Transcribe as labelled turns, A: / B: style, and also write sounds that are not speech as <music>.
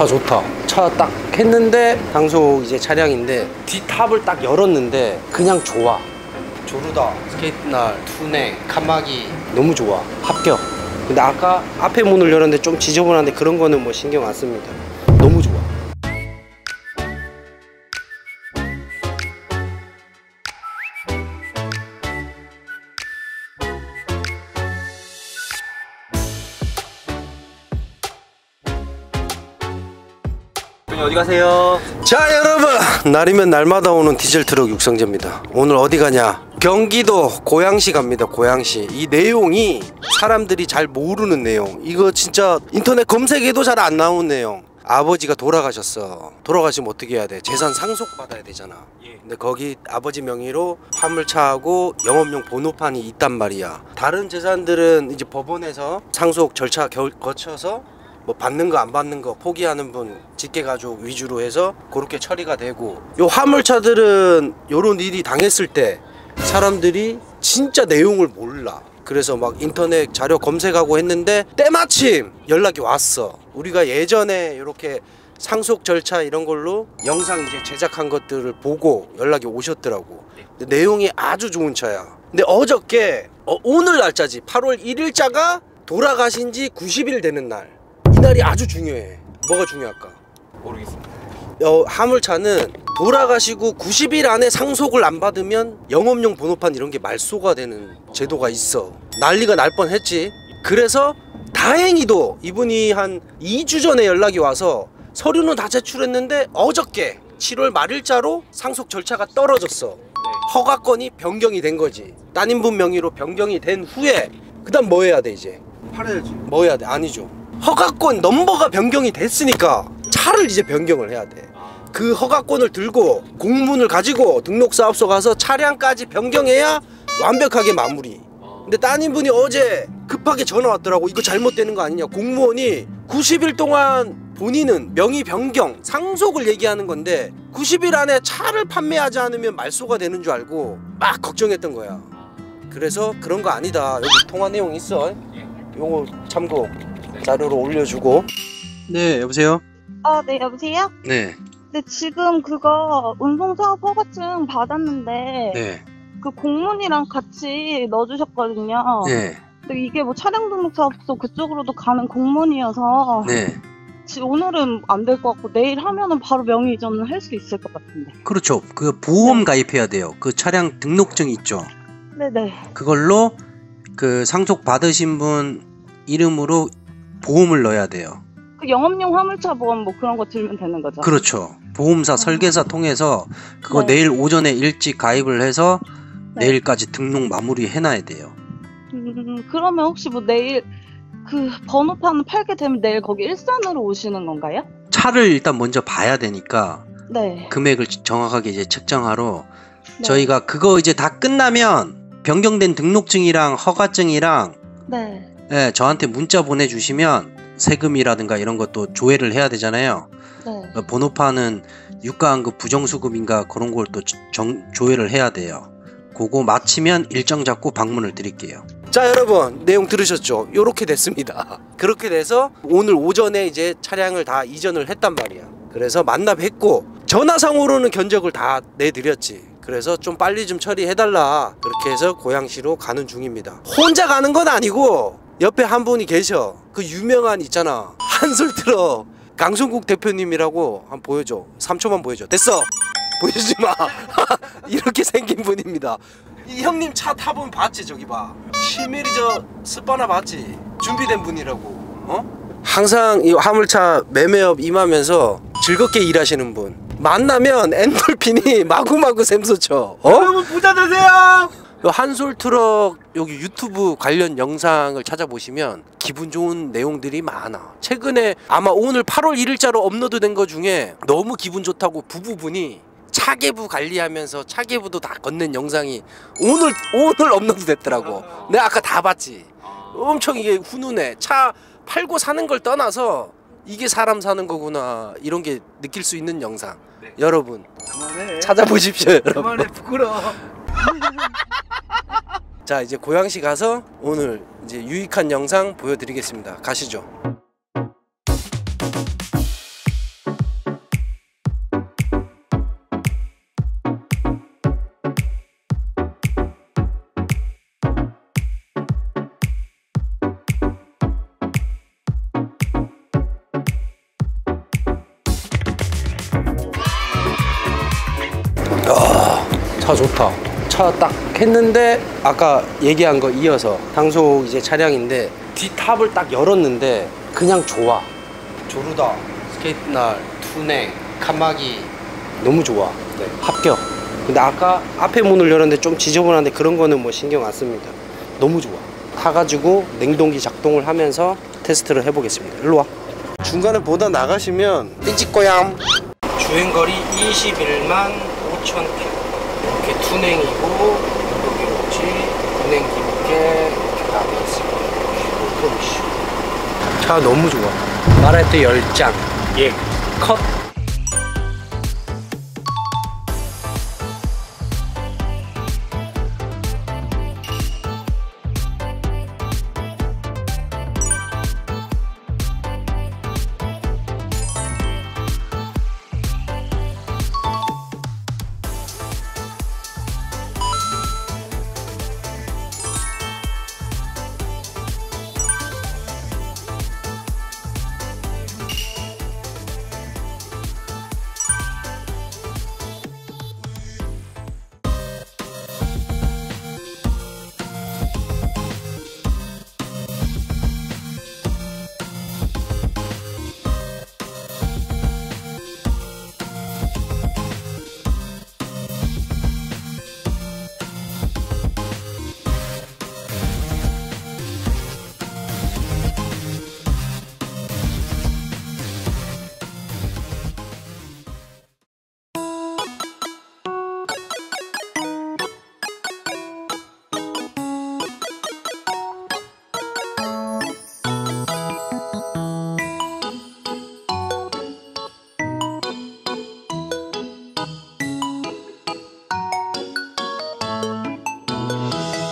A: 차 좋다. 차 딱 했는데 당소 이제 차량인데 뒷탑을 딱 열었는데 그냥 좋아. 조르다, 스케이트날, 투네, 칸막이 너무 좋아. 합격. 근데 아까 앞에 문을 열었는데 좀 지저분한데 그런 거는 뭐 신경 안 씁니다.
B: 분이 어디 가세요?
A: 자 여러분. 날이면 날마다 오는 디젤 트럭 육성재입니다. 오늘 어디 가냐? 경기도 고양시 갑니다 고양시. 이 내용이 사람들이 잘 모르는 내용. 이거 진짜 인터넷 검색해도 잘 안 나오는 내용. 아버지가 돌아가셨어. 돌아가시면 어떻게 해야 돼? 재산 상속 받아야 되잖아.
B: 예.
A: 근데 거기 아버지 명의로 화물차하고 영업용 번호판이 있단 말이야. 다른 재산들은 이제 법원에서 상속 절차 겨- 거쳐서 뭐 받는 거 안 받는 거 포기하는 분 직계 가족 위주로 해서 그렇게 처리가 되고 요 화물차들은 요런 일이 당했을 때 사람들이 진짜 내용을 몰라. 그래서 막 인터넷 자료 검색하고 했는데 때마침 연락이 왔어. 우리가 예전에 이렇게 상속 절차 이런 걸로 영상 이제 제작한 것들을 보고 연락이 오셨더라고. 근데 내용이 아주 좋은 차야. 근데 어저께 어, 오늘 날짜지. 8월 1일자가 돌아가신 지 90일 되는 날 이날이 아주 중요해. 뭐가 중요할까?
B: 모르겠습니다.
A: 어, 화물차는 돌아가시고 90일 안에 상속을 안 받으면 영업용 번호판 이런 게 말소가 되는 제도가 있어. 난리가 날 뻔했지. 그래서 다행히도 이분이 한 2주 전에 연락이 와서 서류는 다 제출했는데 어저께 7월 말일자로 상속 절차가 떨어졌어. 허가권이 변경이 된 거지. 따님분 명의로 변경이 된 후에 그 다음 뭐 해야 돼 이제?
B: 팔아야지.
A: 뭐 해야 돼? 아니죠. 허가권 넘버가 변경이 됐으니까 차를 이제 변경을 해야 돼. 그 허가권을 들고 공문을 가지고 등록사업소 가서 차량까지 변경해야 완벽하게 마무리. 근데 따님분이 어제 급하게 전화 왔더라고. 이거 잘못되는 거 아니냐. 공무원이 90일 동안 본인은 명의 변경, 상속을 얘기하는 건데 90일 안에 차를 판매하지 않으면 말소가 되는 줄 알고 막 걱정했던 거야. 그래서 그런 거 아니다. 여기 통화 내용 있어. 요거 참고 자료로 올려주고. 네, 여보세요.
C: 아, 네, 여보세요?
A: 네,
C: 네, 지금 그거 운송사업 허가증 받았는데,
A: 네,
C: 그 공문이랑 같이 넣어주셨거든요.
A: 네,
C: 근데 이게 뭐 차량 등록사업소 그쪽으로도 가는 공문이어서,
A: 네.
C: 지- 오늘은 안 될 것 같고, 내일 하면은 바로 명의 이전을 할 수 있을 것 같은데.
D: 그렇죠. 그 보험
C: 네.
D: 가입해야 돼요. 그 차량 등록증 있죠.
C: 네네.
D: 그걸로 그 상속 받으신 분 이름으로 보험을 넣어야 돼요.
C: 그 영업용 화물차 보험 뭐 그런 거 들면 되는 거죠?
D: 그렇죠. 보험사 설계사 통해서 그거
C: 네.
D: 내일 오전에 일찍 가입을 해서
C: 네.
D: 내일까지 등록 마무리 해놔야 돼요.
C: 음, 그러면 혹시 뭐 내일 그 번호판을 팔게 되면 내일 거기 일산으로 오시는 건가요?
D: 차를 일단 먼저 봐야 되니까
C: 네.
D: 금액을 정확하게 이제 책정하러
C: 네.
D: 저희가 그거 이제 다 끝나면 변경된 등록증이랑 허가증이랑
C: 네.
D: 예, 저한테 문자 보내주시면 세금이라든가 이런 것도 조회를 해야 되잖아요.
C: 네.
D: 어, 번호판은 유가환급 부정수급인가 그런 걸 또 조회를 해야 돼요. 그거 마치면 일정 잡고 방문을 드릴게요.
A: 자, 여러분 내용 들으셨죠? 요렇게 됐습니다. <laughs> 그렇게 돼서 오늘 오전에 이제 차량을 다 이전을 했단 말이야. 그래서 만나 뵙고 전화상으로는 견적을 다 내드렸지. 그래서 좀 빨리 좀 처리해달라. 그렇게 해서 고양시로 가는 중입니다. 혼자 가는 건 아니고 옆에 한 분이 계셔. 그 유명한 있잖아. 한솔트럭 강성국 대표님이라고 한번 보여줘. 3초만 보여줘. 됐어. 보여주지 마. <laughs> 이렇게 생긴 분입니다. 이 형님 차 타보면 봤지 저기 봐. 시밀이 저 스파나 봤지. 준비된 분이라고. 어? 항상 이 화물차 매매업 임하면서 즐겁게 일하시는 분. 만나면 엔돌핀이 <laughs> 마구마구 샘솟죠. 어?
B: 여러분 부자 되세요.
A: 요 한솔 트럭 여기 유튜브 관련 영상을 찾아보시면 기분 좋은 내용들이 많아. 최근에 아마 오늘 8월 1일자로 업로드된 거 중에 너무 기분 좋다고 부부 분이 차계부 관리하면서 차계부도 다 건넨 영상이 오늘 오늘 업로드 됐더라고. 내가 아까 다 봤지. 엄청 이게 훈훈해. 차 팔고 사는 걸 떠나서 이게 사람 사는 거구나 이런 게 느낄 수 있는 영상.
B: 네.
A: 여러분
B: 그만해.
A: 찾아보십시오, 여러분.
B: 그만해 부끄러. <laughs>
A: 자 이제 고양시 가서 오늘 이제 유익한 영상 보여드리겠습니다. 가시죠. 아, 차 좋다. 차 딱 했는데 아까 얘기한 거 이어서 당소 이제 차량인데 뒷탑을 딱 열었는데 그냥 좋아. 조르다, 스케이트날, 투넥, 칸막이 너무 좋아. 네, 합격. 근데 아까 앞에 문을 열었는데 좀 지저분한데 그런 거는 뭐 신경 안 씁니다. 너무 좋아. 타가지고 냉동기 작동을 하면서 테스트를 해보겠습니다. 일로 와. 중간에 보다 나가시면 삐찍고얌 주행거리 21만 5천 킬로 이렇게 투냉이고 여기 뭐지? 운행 기록에 이렇게 나와 있습니다 차 너무 좋아. 마레트 10장. 예컷